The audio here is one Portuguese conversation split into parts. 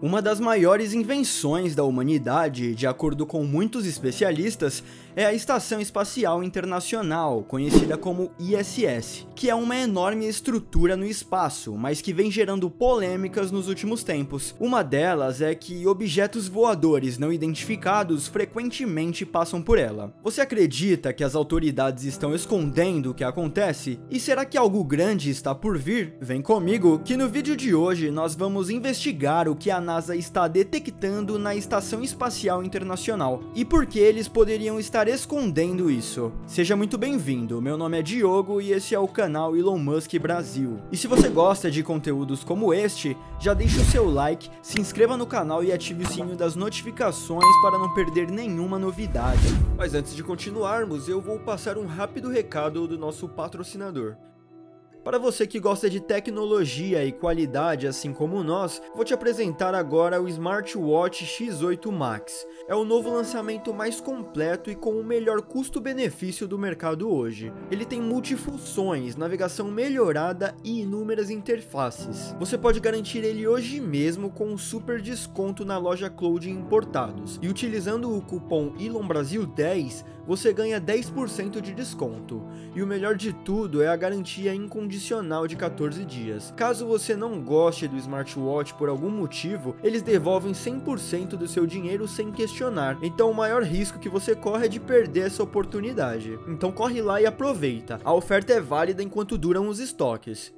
Uma das maiores invenções da humanidade, de acordo com muitos especialistas, é a Estação Espacial Internacional, conhecida como ISS, que é uma enorme estrutura no espaço, mas que vem gerando polêmicas nos últimos tempos. Uma delas é que objetos voadores não identificados frequentemente passam por ela. Você acredita que as autoridades estão escondendo o que acontece? E será que algo grande está por vir? Vem comigo que no vídeo de hoje nós vamos investigar o que a NASA está detectando na Estação Espacial Internacional e por que eles poderiam estar escondendo isso. Seja muito bem-vindo, meu nome é Diogo e esse é o canal Elon Musk Brasil. E se você gosta de conteúdos como este, já deixe o seu like, se inscreva no canal e ative o sininho das notificações para não perder nenhuma novidade. Mas antes de continuarmos, eu vou passar um rápido recado do nosso patrocinador. Para você que gosta de tecnologia e qualidade assim como nós, vou te apresentar agora o Smartwatch X8 Max. É o novo lançamento mais completo e com o melhor custo-benefício do mercado hoje. Ele tem multifunções, navegação melhorada e inúmeras interfaces. Você pode garantir ele hoje mesmo com um super desconto na loja Cloud Importados. E utilizando o cupom ELONBRASIL10, você ganha 10% de desconto. E o melhor de tudo é a garantia incondicional de 14 dias. Caso você não goste do smartwatch por algum motivo, eles devolvem 100% do seu dinheiro sem questionar. Então o maior risco que você corre é de perder essa oportunidade. Então corre lá e aproveita. A oferta é válida enquanto duram os estoques.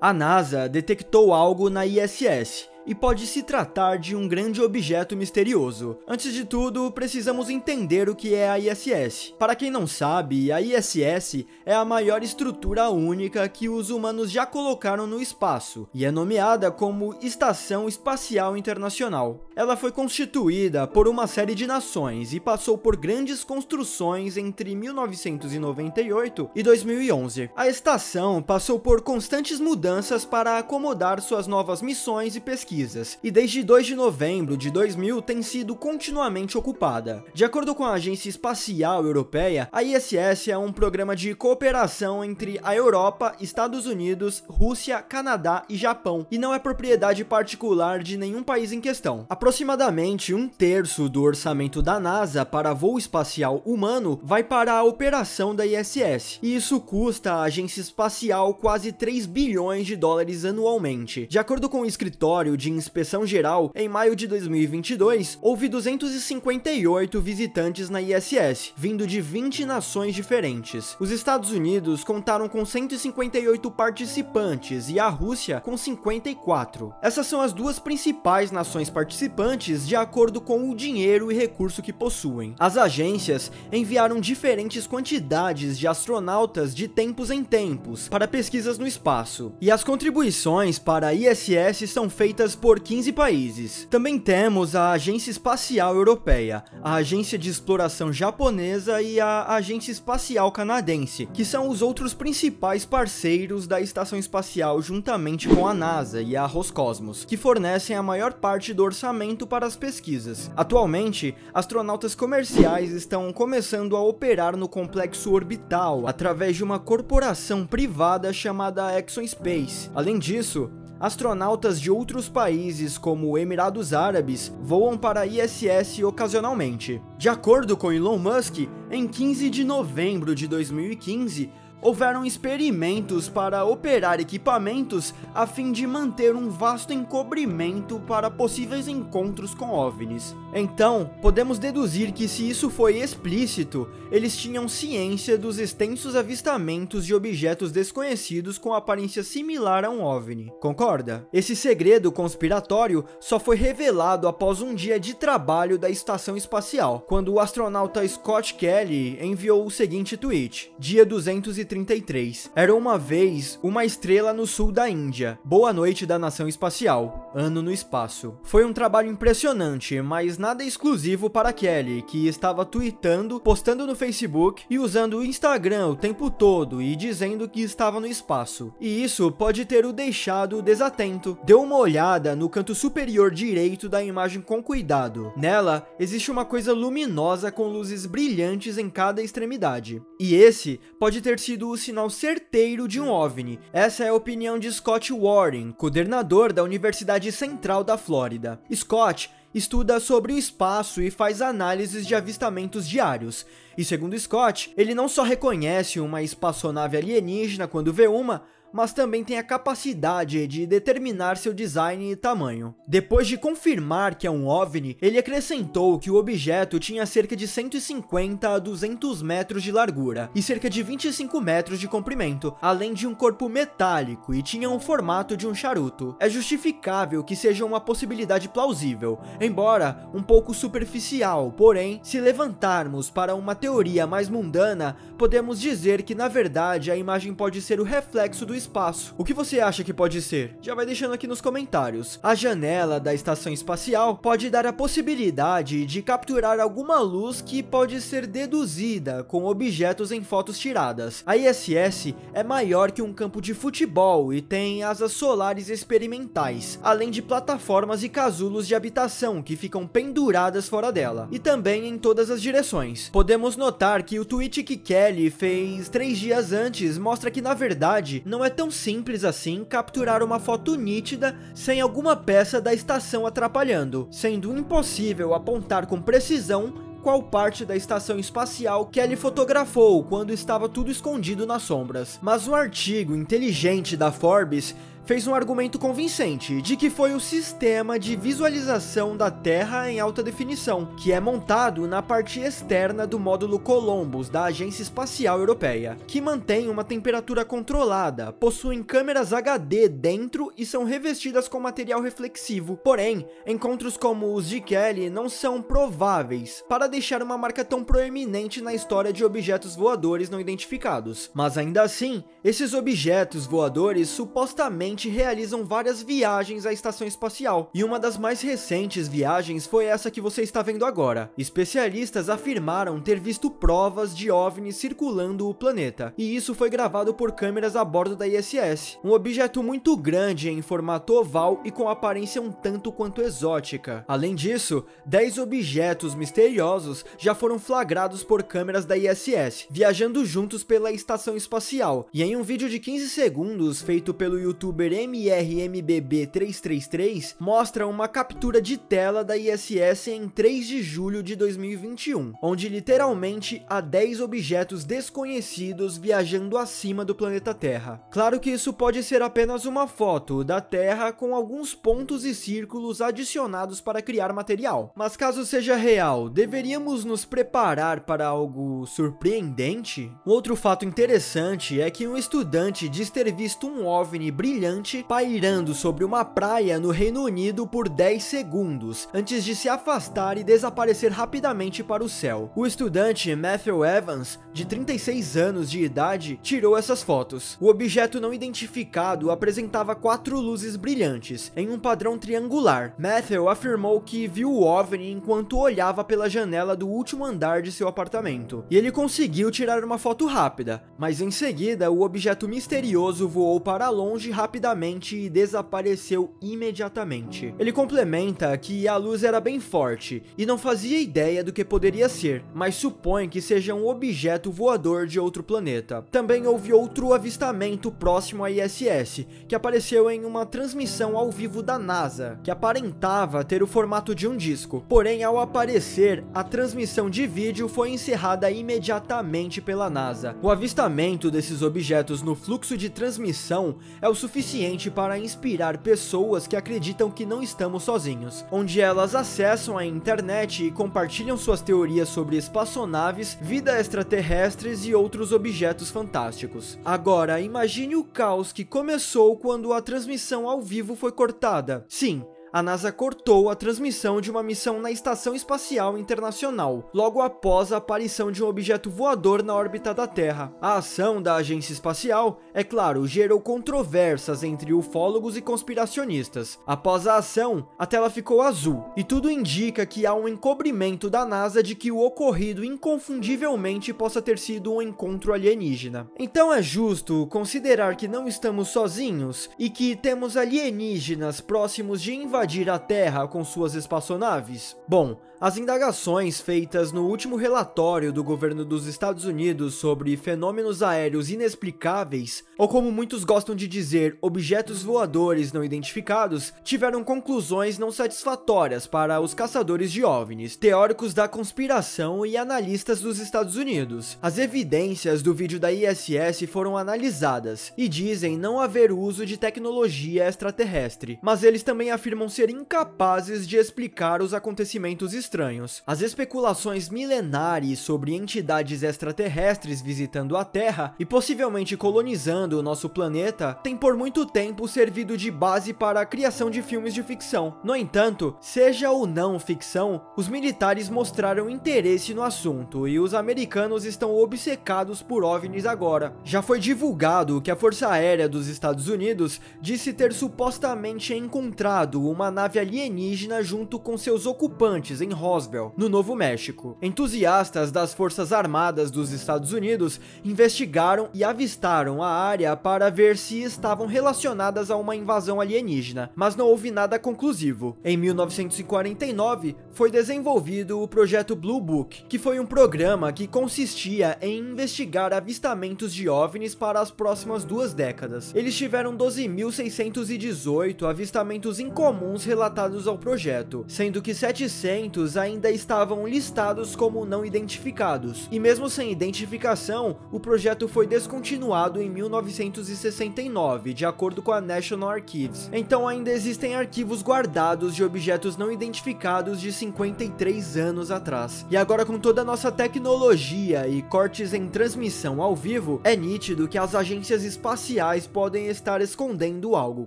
A NASA detectou algo na ISS e pode se tratar de um grande objeto misterioso. Antes de tudo, precisamos entender o que é a ISS. Para quem não sabe, a ISS é a maior estrutura única que os humanos já colocaram no espaço e é nomeada como Estação Espacial Internacional. Ela foi constituída por uma série de nações e passou por grandes construções entre 1998 e 2011. A estação passou por constantes mudanças para acomodar suas novas missões e pesquisas pesquisas, e desde 2 de novembro de 2000 tem sido continuamente ocupada. De acordo com a Agência Espacial Europeia, a ISS é um programa de cooperação entre a Europa, Estados Unidos, Rússia, Canadá e Japão, e não é propriedade particular de nenhum país em questão. Aproximadamente um terço do orçamento da NASA para voo espacial humano vai para a operação da ISS, e isso custa à agência espacial quase 3 bilhões de dólares anualmente. De acordo com o escritório de de inspeção geral, em maio de 2022, houve 258 visitantes na ISS, vindo de 20 nações diferentes. Os Estados Unidos contaram com 158 participantes e a Rússia com 54. Essas são as duas principais nações participantes de acordo com o dinheiro e recurso que possuem. As agências enviaram diferentes quantidades de astronautas de tempos em tempos para pesquisas no espaço, e as contribuições para a ISS são feitas por 15 países. Também temos a Agência Espacial Europeia, a Agência de Exploração Japonesa e a Agência Espacial Canadense, que são os outros principais parceiros da estação espacial juntamente com a NASA e a Roscosmos, que fornecem a maior parte do orçamento para as pesquisas. Atualmente, astronautas comerciais estão começando a operar no complexo orbital através de uma corporação privada chamada Exxon Space. Além disso, astronautas de outros países, como Emirados Árabes, voam para a ISS ocasionalmente. De acordo com Elon Musk, em 15 de novembro de 2015, houveram experimentos para operar equipamentos a fim de manter um vasto encobrimento para possíveis encontros com OVNIs. Então, podemos deduzir que se isso foi explícito, eles tinham ciência dos extensos avistamentos de objetos desconhecidos com aparência similar a um OVNI. Concorda? Esse segredo conspiratório só foi revelado após um dia de trabalho da estação espacial, quando o astronauta Scott Kelly enviou o seguinte tweet: Dia 230 1933. Era uma vez uma estrela no sul da Índia. Boa noite da nação espacial. Ano no espaço. Foi um trabalho impressionante, mas nada exclusivo para Kelly, que estava tweetando, postando no Facebook e usando o Instagram o tempo todo e dizendo que estava no espaço. E isso pode ter o deixado desatento. Deu uma olhada no canto superior direito da imagem com cuidado. Nela existe uma coisa luminosa com luzes brilhantes em cada extremidade. E esse pode ter sido o sinal certeiro de um OVNI. Essa é a opinião de Scott Warren, coordenador da Universidade Central da Flórida. Scott estuda sobre o espaço e faz análises de avistamentos diários. E segundo Scott, ele não só reconhece uma espaçonave alienígena quando vê uma, mas também tem a capacidade de determinar seu design e tamanho. Depois de confirmar que é um OVNI, ele acrescentou que o objeto tinha cerca de 150 a 200 metros de largura e cerca de 25 metros de comprimento, além de um corpo metálico e tinha o formato de um charuto. É justificável que seja uma possibilidade plausível, embora um pouco superficial, porém, se levantarmos para uma teoria mais mundana, podemos dizer que na verdade a imagem pode ser o reflexo do espaço. O que você acha que pode ser? Já vai deixando aqui nos comentários. A janela da estação espacial pode dar a possibilidade de capturar alguma luz que pode ser deduzida com objetos em fotos tiradas. A ISS é maior que um campo de futebol e tem asas solares experimentais, além de plataformas e casulos de habitação que ficam penduradas fora dela, e também em todas as direções. Podemos notar que o tweet que Kelly fez três dias antes mostra que na verdade não é é tão simples assim capturar uma foto nítida sem alguma peça da estação atrapalhando, sendo impossível apontar com precisão qual parte da estação espacial ele fotografou quando estava tudo escondido nas sombras. Mas um artigo inteligente da Forbes fez um argumento convincente de que foi o sistema de visualização da Terra em alta definição, que é montado na parte externa do módulo Columbus da Agência Espacial Europeia, que mantém uma temperatura controlada, possuem câmeras HD dentro e são revestidas com material reflexivo. Porém, encontros como os de Kelly não são prováveis para deixar uma marca tão proeminente na história de objetos voadores não identificados. Mas ainda assim, esses objetos voadores supostamente realizam várias viagens à estação espacial, e uma das mais recentes viagens foi essa que você está vendo agora. Especialistas afirmaram ter visto provas de OVNIs circulando o planeta, e isso foi gravado por câmeras a bordo da ISS. Um objeto muito grande em formato oval e com aparência um tanto quanto exótica. Além disso, 10 objetos misteriosos já foram flagrados por câmeras da ISS, viajando juntos pela estação espacial, e em um vídeo de 15 segundos feito pelo youtuber youtuber MRMBB333 mostra uma captura de tela da ISS em 3 de julho de 2021, onde literalmente há 10 objetos desconhecidos viajando acima do planeta Terra. Claro que isso pode ser apenas uma foto da Terra com alguns pontos e círculos adicionados para criar material, mas caso seja real, deveríamos nos preparar para algo surpreendente? Um outro fato interessante é que um estudante diz ter visto um OVNI brilhante pairando sobre uma praia no Reino Unido por 10 segundos, antes de se afastar e desaparecer rapidamente para o céu. O estudante Matthew Evans, de 36 anos de idade, tirou essas fotos. O objeto não identificado apresentava quatro luzes brilhantes, em um padrão triangular. Matthew afirmou que viu o OVNI enquanto olhava pela janela do último andar de seu apartamento, e ele conseguiu tirar uma foto rápida, mas em seguida o objeto misterioso voou para longe rapidamente rapidamente e desapareceu imediatamente. Ele complementa que a luz era bem forte e não fazia ideia do que poderia ser, mas supõe que seja um objeto voador de outro planeta. Também houve outro avistamento próximo à ISS, que apareceu em uma transmissão ao vivo da NASA, que aparentava ter o formato de um disco. Porém, ao aparecer, a transmissão de vídeo foi encerrada imediatamente pela NASA. O avistamento desses objetos no fluxo de transmissão é o suficiente suficiente para inspirar pessoas que acreditam que não estamos sozinhos, onde elas acessam a internet e compartilham suas teorias sobre espaçonaves, vida extraterrestres e outros objetos fantásticos. Agora, imagine o caos que começou quando a transmissão ao vivo foi cortada. Sim, a NASA cortou a transmissão de uma missão na Estação Espacial Internacional, logo após a aparição de um objeto voador na órbita da Terra. A ação da agência espacial, é claro, gerou controvérsias entre ufólogos e conspiracionistas. Após a ação, a tela ficou azul, e tudo indica que há um encobrimento da NASA de que o ocorrido inconfundivelmente possa ter sido um encontro alienígena. Então é justo considerar que não estamos sozinhos e que temos alienígenas próximos de invasão invadir a Terra com suas espaçonaves? Bom, as indagações feitas no último relatório do governo dos Estados Unidos sobre fenômenos aéreos inexplicáveis, ou como muitos gostam de dizer, objetos voadores não identificados, tiveram conclusões não satisfatórias para os caçadores de OVNIs, teóricos da conspiração e analistas dos Estados Unidos. As evidências do vídeo da ISS foram analisadas e dizem não haver uso de tecnologia extraterrestre, mas eles também afirmam ser incapazes de explicar os acontecimentos estranhos. As especulações milenares sobre entidades extraterrestres visitando a Terra e possivelmente colonizando o nosso planeta têm por muito tempo servido de base para a criação de filmes de ficção. No entanto, seja ou não ficção, os militares mostraram interesse no assunto e os americanos estão obcecados por OVNIs agora. Já foi divulgado que a Força Aérea dos Estados Unidos disse ter supostamente encontrado uma nave alienígena junto com seus ocupantes em Roswell, no Novo México. Entusiastas das Forças Armadas dos Estados Unidos investigaram e avistaram a área para ver se estavam relacionadas a uma invasão alienígena, mas não houve nada conclusivo. Em 1949, foi desenvolvido o projeto Blue Book, que foi um programa que consistia em investigar avistamentos de OVNIs para as próximas duas décadas. Eles tiveram 12.618 avistamentos incomuns relatados ao projeto, sendo que 700 ainda estavam listados como não identificados. E mesmo sem identificação, o projeto foi descontinuado em 1969, de acordo com a National Archives. Então ainda existem arquivos guardados de objetos não identificados de 53 anos atrás. E agora com toda a nossa tecnologia e cortes em transmissão ao vivo, é nítido que as agências espaciais podem estar escondendo algo,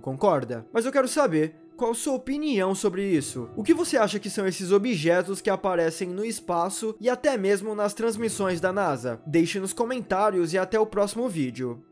concorda? Mas eu quero saber, qual sua opinião sobre isso? O que você acha que são esses objetos que aparecem no espaço e até mesmo nas transmissões da NASA? Deixe nos comentários e até o próximo vídeo.